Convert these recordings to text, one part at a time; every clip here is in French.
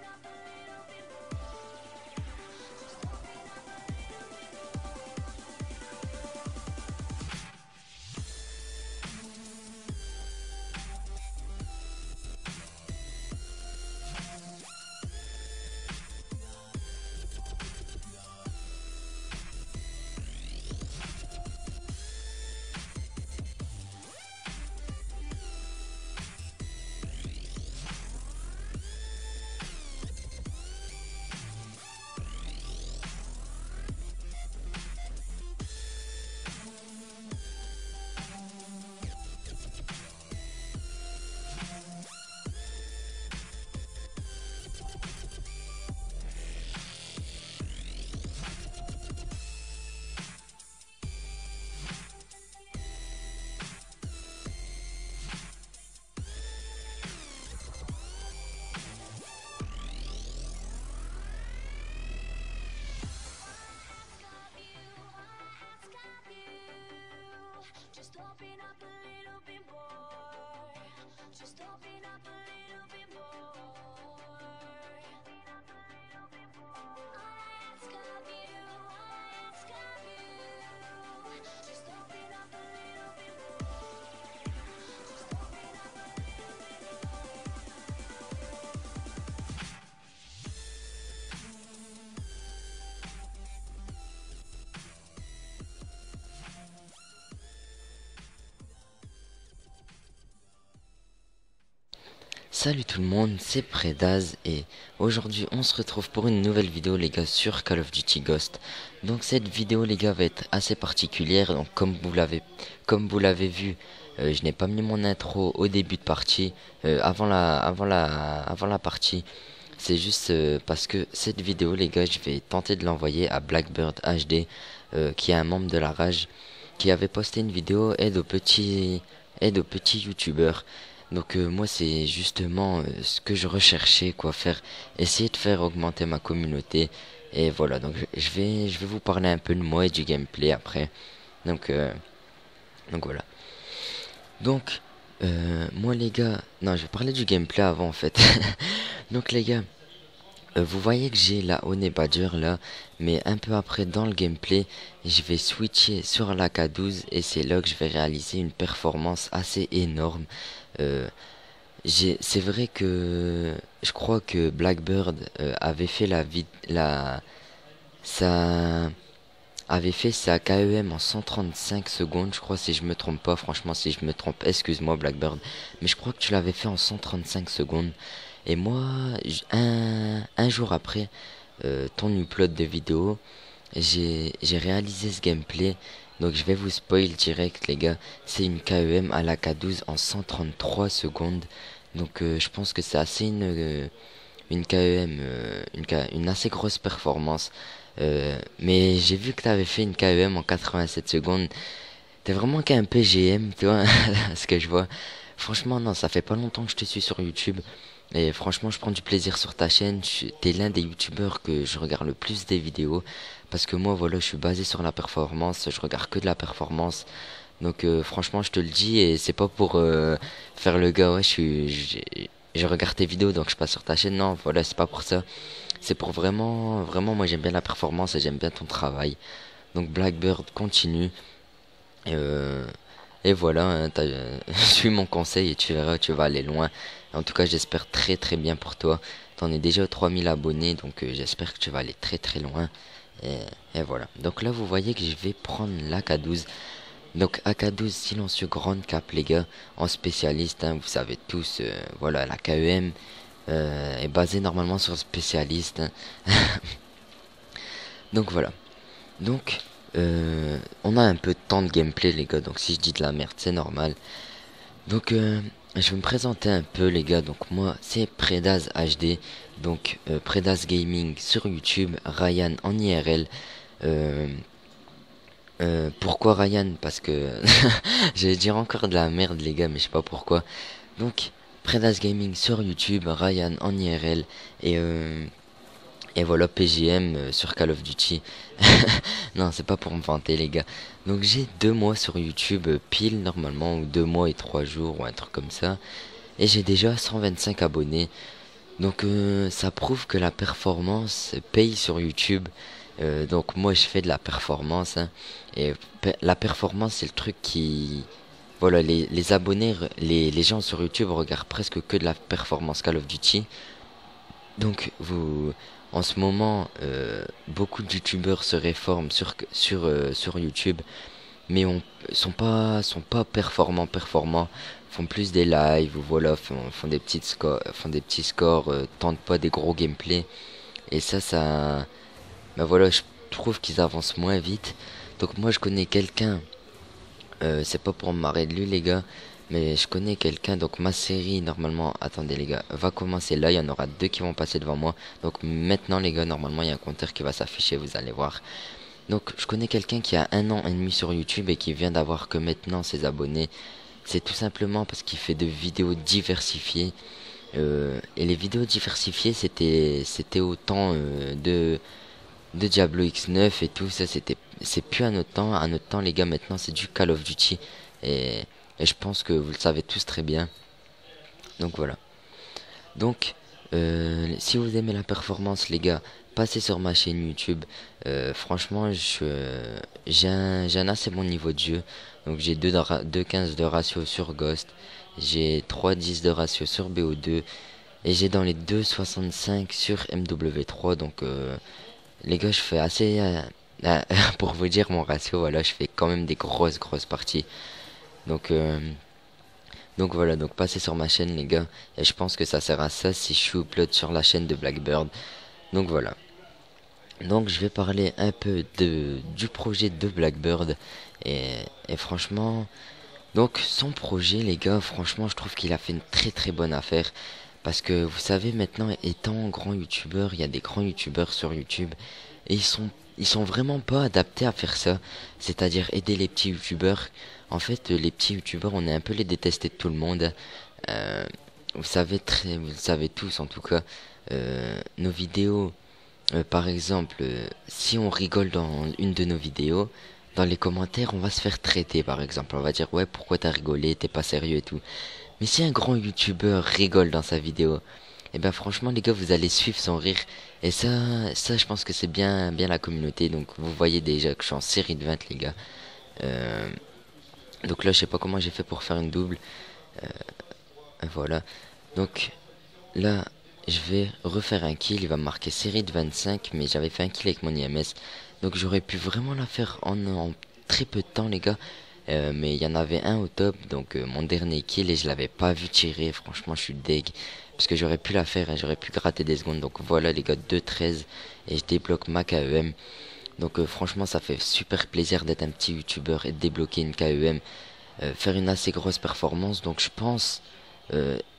cannot believe Salut tout le monde, c'est Predaz et aujourd'hui on se retrouve pour une nouvelle vidéo les gars sur Call of Duty Ghost. Donc cette vidéo les gars va être assez particulière, donc comme vous l'avez comme vous l'avez vu, euh, je n'ai pas mis mon intro au début de partie, euh, avant la avant la avant la partie. C'est juste euh, parce que cette vidéo les gars, je vais tenter de l'envoyer à Blackbird HD qui est un membre de la rage qui avait posté une vidéo aide aux petits aide aux petits youtubeurs. Donc euh, moi c'est justement euh, ce que je recherchais quoi faire essayer de faire augmenter ma communauté et voilà donc je- vais vous parler un peu de moi et du gameplay après. Donc euh, donc voilà. Donc moi les gars, non, je vais parler du gameplay avant en fait. Donc les gars, vous voyez que j'ai la Honey Badger là, mais un peu après dans le gameplay, je vais switcher sur la K12 et c'est là que je vais réaliser une performance assez énorme. Euh, c'est vrai que je crois que Blackbird euh, avait fait la la sa avait fait sa KEM en 135 secondes, je crois si je me trompe pas, franchement si je me trompe, excuse-moi Blackbird, mais je crois que tu l'avais fait en 135 secondes. Et moi, un, jour après euh, ton upload de vidéo, j'ai réalisé ce gameplay. Donc je vais vous spoil direct les gars. C'est une KEM à la K12 en 133 secondes. Donc euh, je pense que c'est assez une, euh, KEM, une, assez grosse performance. Mais j'ai vu que tu avais fait une KEM en 87 secondes. T'es vraiment qu'un PGM, tu vois, ce que je vois. Franchement, non, ça fait pas longtemps que je te suis sur YouTube. Et franchement, je prends du plaisir sur ta chaîne. T'es l'un des youtubeurs que je regarde le plus des vidéos. Parce que moi, voilà, je suis basé sur la performance. Je regarde que de la performance. Donc, euh, franchement, je te le dis. Et c'est pas pour euh, faire le gars, ouais, je suis. regarde tes vidéos, donc je passe sur ta chaîne. Non, voilà, c'est pas pour ça. C'est pour vraiment. Vraiment, moi, j'aime bien la performance et j'aime bien ton travail. Donc, Blackbird, continue. Euh, et voilà, hein, t'as- suis mon conseil et tu verras, tu vas aller loin. En tout cas, j'espère très très bien pour toi. T'en es déjà aux 3000 abonnés, donc euh, j'espère que tu vas aller très très loin. Et, voilà. Donc là, vous voyez que je vais prendre l'AK12. Donc AK12 silencieux grande cap, les gars, en spécialiste, hein, vous savez tous, euh, voilà, la KEM euh, est basée normalement sur spécialiste. hein. Donc voilà. Donc, euh, on a un peu de temps de gameplay, les gars. Donc, si je dis de la merde, c'est normal. Donc, euh, je vais me présenter un peu, les gars. Donc, moi, c'est Predaz HD. Donc, euh, Predaz Gaming sur YouTube. Ryan en IRL. Euh, pourquoi Ryan? Parce que j'allais dire encore de la merde, les gars, mais je sais pas pourquoi. Donc, Predaz Gaming sur YouTube. Ryan en IRL. Et et voilà, PGM euh, sur Call of Duty. non, c'est pas pour me vanter, les gars. Donc j'ai deux mois sur YouTube, euh, pile normalement, ou deux mois et trois jours, ou un truc comme ça. Et j'ai déjà 125 abonnés. Donc euh, ça prouve que la performance paye sur YouTube. Donc moi je fais de la performance hein. et la performance c'est le truc qui voilà les, abonnés les gens sur YouTube regardent presque que de la performance Call of Duty. Donc vous en ce moment euh, beaucoup de YouTubeurs se réforment sur sur euh, sur YouTube mais on sont pas sont pas performants performants font plus des lives ou voilà font, des petits scores euh, tentent pas des gros gameplays. Et ça ça bah voilà je trouve qu'ils avancent moins vite. Donc moi je connais quelqu'un c'est pas pour me marrer de lui les gars mais je connais quelqu'un donc ma série normalement attendez les gars va commencer là il y en aura deux qui vont passer devant moi donc maintenant les gars normalement il y a un compteur qui va s'afficher vous allez voir donc, je connais quelqu'un qui a un an et demi sur YouTube et qui vient d'avoir que maintenant ses abonnés. C'est tout simplement parce qu'il fait de vidéos diversifiées. Euh, et les vidéos diversifiées, c'était, c'était au temps euh, de, de Diablo X9 et tout ça. C'était, c'est plus à notre temps. À notre temps, les gars, maintenant, c'est du Call of Duty. Et, et je pense que vous le savez tous très bien. Donc voilà. Donc, euh, si vous aimez la performance, les gars, passez sur ma chaîne YouTube. Euh, franchement, j'ai un, un assez bon niveau de jeu. Donc, j'ai 2 2,15 de ratio sur Ghost. J'ai 3,10 de ratio sur BO2. Et j'ai dans les 2,65 sur MW3. Donc, euh, les gars, je fais assez. euh, pour vous dire mon ratio, voilà, je fais quand même des grosses, grosses parties. Donc, euh, donc voilà, donc passez sur ma chaîne les gars, et je pense que ça sert à ça si je suis upload sur la chaîne de Blackbird. Donc voilà. Donc je vais parler un peu de du projet de Blackbird et, et franchement, donc son projet les gars, franchement je trouve qu'il a fait une très très bonne affaire parce que vous savez maintenant étant grand youtubeur, il y a des grands youtubeurs sur YouTube et ils sont ils sont vraiment pas adaptés à faire ça, c'est-à-dire aider les petits youtubeurs. En fait, les petits youtubeurs, on est un peu les détestés de tout le monde. Euh, vous savez très, vous le savez tous en tout cas, euh, nos vidéos, euh, par exemple, si on rigole dans une de nos vidéos, dans les commentaires, on va se faire traiter par exemple. On va dire ouais, pourquoi t'as rigolé, t'es pas sérieux et tout. Mais si un grand youtubeur rigole dans sa vidéo, et ben franchement les gars, vous allez suivre son rire. Et ça, ça je pense que c'est bien, bien la communauté. Donc vous voyez déjà que je suis en série de 20 les gars. Euh, donc là, je sais pas comment j'ai fait pour faire une double. Voilà. Donc là, je vais refaire un kill. Il va marquer série de 25, mais j'avais fait un kill avec mon IMS. Donc j'aurais pu vraiment la faire en très peu de temps, les gars. Euh, mais il y en avait un au top, donc euh, mon dernier kill, et je l'avais pas vu tirer. Franchement, je suis deg. Parce que j'aurais pu la faire, et j'aurais pu gratter des secondes. Donc voilà, les gars, 2-13. Et je débloque ma KEM. Donc euh, franchement, ça fait super plaisir d'être un petit youtubeur et de débloquer une KEM. faire une assez grosse performance. Donc je pense,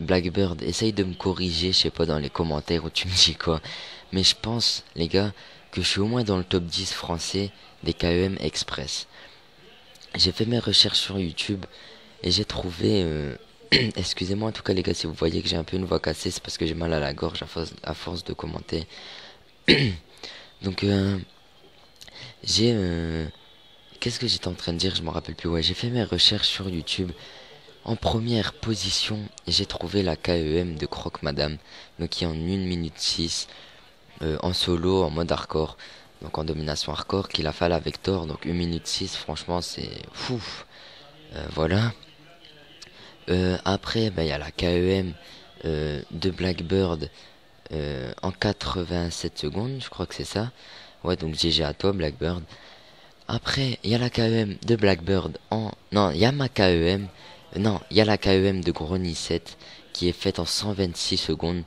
Blackbird, essaye de me corriger, je sais pas, dans les commentaires où tu me dis quoi. Mais je pense, les gars, que je suis au moins dans le top 10 français des KEM Express. J'ai fait mes recherches sur YouTube et j'ai trouvé... euh, Excusez-moi en tout cas les gars si vous voyez que j'ai un peu une voix cassée, c'est parce que j'ai mal à la gorge à force, à force de commenter. Donc euh, j'ai... euh, Qu'est-ce que j'étais en train de dire? Je me rappelle plus. Ouais, j'ai fait mes recherches sur YouTube. En première position, j'ai trouvé la KEM de Croque Madame, donc qui est en 1 minute 6, euh, en solo, en mode hardcore, donc en domination hardcore, qu'il a fait à la Vector, donc 1 minute 6, franchement c'est fou. Euh, voilà. Euh, après, ben, il y a la KEM euh, de Blackbird en 87 secondes, je crois que c'est ça. Ouais, donc GG à toi Blackbird. Après, il y a la KEM de Blackbird en... Non, il y a ma KEM. Non, il y a la KEM de Grony 7 qui est faite en 126 secondes.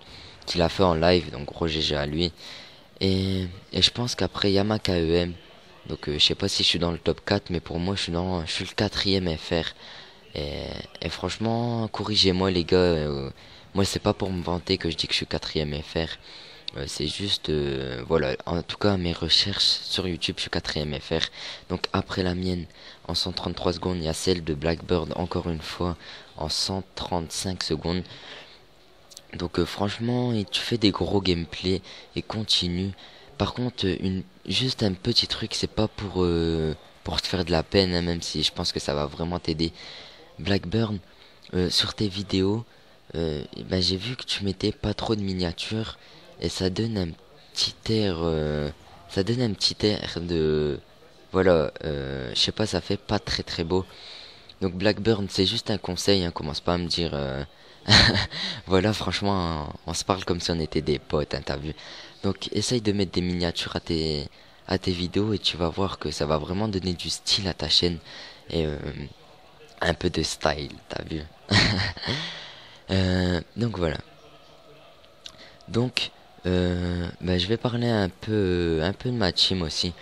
Qu'il a fait en live, donc gros GG à lui. Et, et je pense qu'après, il y a ma KEM. Donc euh, je sais pas si je suis dans le top 4, mais pour moi, je suis, dans, je suis le quatrième FR. Et, et franchement, corrigez-moi les gars. euh, moi, c'est pas pour me vanter que je dis que je suis quatrième FR. Euh, c'est juste, euh, voilà, en tout cas, mes recherches sur YouTube, je suis quatrième FR. Donc après la mienne, en 133 secondes, il y a celle de Blackbird, encore une fois, en 135 secondes. Donc euh, franchement, tu fais des gros gameplays et continue. Par contre, euh, juste un petit truc, c'est pas pour, euh, te faire de la peine, hein, même si je pense que ça va vraiment t'aider. Blackburn, sur tes vidéos, bah, j'ai vu que tu mettais pas trop de miniatures et ça donne un petit air, ça donne un petit air de, voilà, je sais pas, ça fait pas très très beau. Donc Blackburn, c'est juste un conseil, hein, commence pas à me dire, voilà, franchement, on, se parle comme si on était des potes, t'as vu. Donc essaye de mettre des miniatures à tes, à vidéos et tu vas voir que ça va vraiment donner du style à ta chaîne et euh, un peu de style, t'as vu? Euh, donc voilà. Donc, euh, bah, je vais parler un peu, un peu de ma team aussi.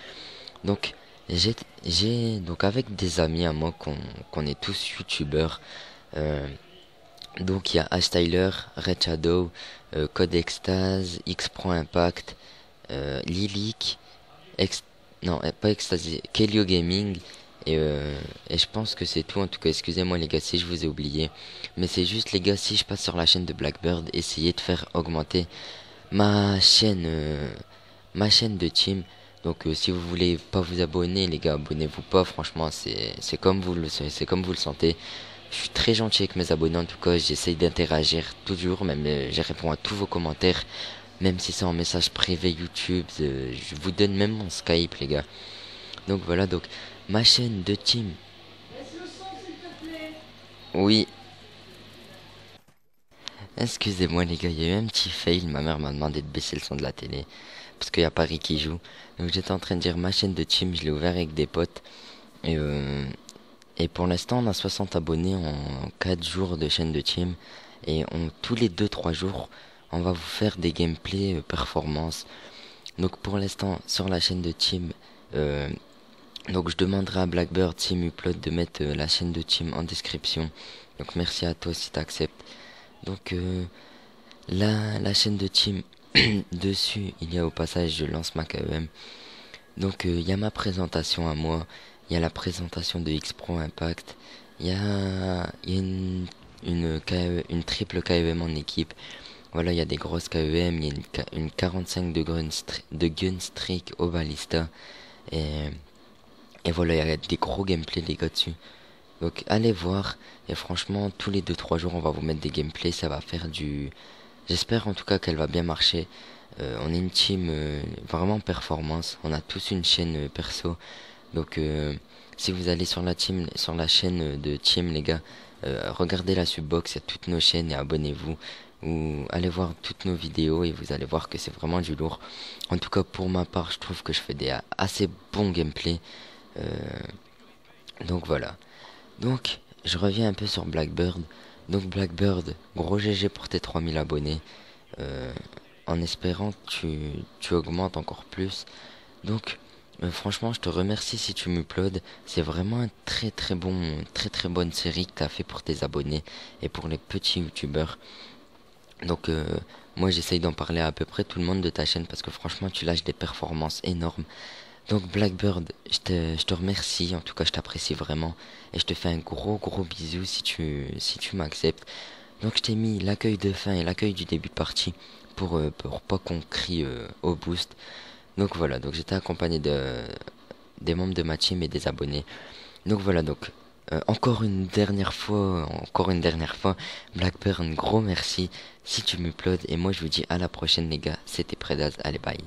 Donc, j'ai, donc avec des amis à moi qu'on, qu'on est tous youtubeurs. Donc il y a Ash Tyler, Red Shadow, euh, Code Extase, X Pro Impact, euh, Lilik, Ex- non euh, pas Kelio Gaming et, euh, et je pense que c'est tout. En tout cas excusez-moi les gars si je vous ai oublié. Mais c'est juste les gars si je passe sur la chaîne de Blackbird essayez de faire augmenter ma chaîne euh, ma chaîne de team. Donc si vous voulez pas vous abonner les gars abonnez-vous pas. Franchement c'est comme vous le c'est comme vous le sentez je suis très gentil avec mes abonnés en tout cas, j'essaye d'interagir toujours, même euh, je réponds à tous vos commentaires, même si c'est en message privé YouTube, euh, je vous donne même mon Skype les gars. Donc voilà, donc ma chaîne de team. Oui, excusez-moi les gars, il y a eu un petit fail, ma mère m'a demandé de baisser le son de la télé, parce qu'il y a Paris qui joue. Donc j'étais en train de dire ma chaîne de team, je l'ai ouvert avec des potes, et euh, et pour l'instant, on a 60 abonnés en 4 jours de chaîne de team. Et on, tous les deux trois jours, on va vous faire des gameplays euh, performance. Donc pour l'instant, sur la chaîne de team, euh, donc je demanderai à Blackbird Team Upload de mettre euh, la chaîne de team en description. Donc merci à toi si t'acceptes. Donc euh, la, la chaîne de team, dessus, il y a au passage, je lance ma KEM. Donc il y a ma présentation à moi, il y a la présentation de X-Pro Impact, il y a, une, une, une triple KEM en équipe. Voilà, il y a des grosses KEM, il y a une, une 45 de gun, de au balista. Et, voilà, il y a des gros gameplays les gars dessus. Donc allez voir. Et franchement, tous les deux trois jours, on va vous mettre des gameplays. Ça va faire du... J'espère en tout cas qu'elle va bien marcher. Euh, on est une team euh, vraiment performance. On a tous une chaîne euh, perso. Donc euh, si vous allez sur la team, sur la chaîne de team les gars, euh, regardez la subbox, il toutes nos chaînes et abonnez-vous. Ou allez voir toutes nos vidéos et vous allez voir que c'est vraiment du lourd. En tout cas pour ma part, je trouve que je fais des assez bons gameplays. Euh, donc voilà. Donc, je reviens un peu sur Blackbird. Donc Blackbird, gros GG pour tes 3000 abonnés. En espérant que tu, tu augmentes encore plus. Donc, euh, franchement, je te remercie si tu m'uploades. C'est vraiment un très très bon, très très bonne série que tu as fait pour tes abonnés et pour les petits youtubeurs. Donc, euh, moi j'essaye d'en parler à peu près tout le monde de ta chaîne parce que franchement, tu lâches des performances énormes. Donc Blackbird, je te, je te remercie, en tout cas je t'apprécie vraiment et je te fais un gros gros bisou si tu si tu m'acceptes. Donc je t'ai mis l'accueil de fin et l'accueil du début de partie pour euh, pour pas qu'on crie au boost. Donc voilà, donc j'étais accompagné de des membres de ma team et des abonnés. Donc voilà, donc euh, encore une dernière fois, encore une dernière fois, Blackbird, un gros merci si tu m'uploades et moi je vous dis à la prochaine les gars, c'était Predaz, allez bye.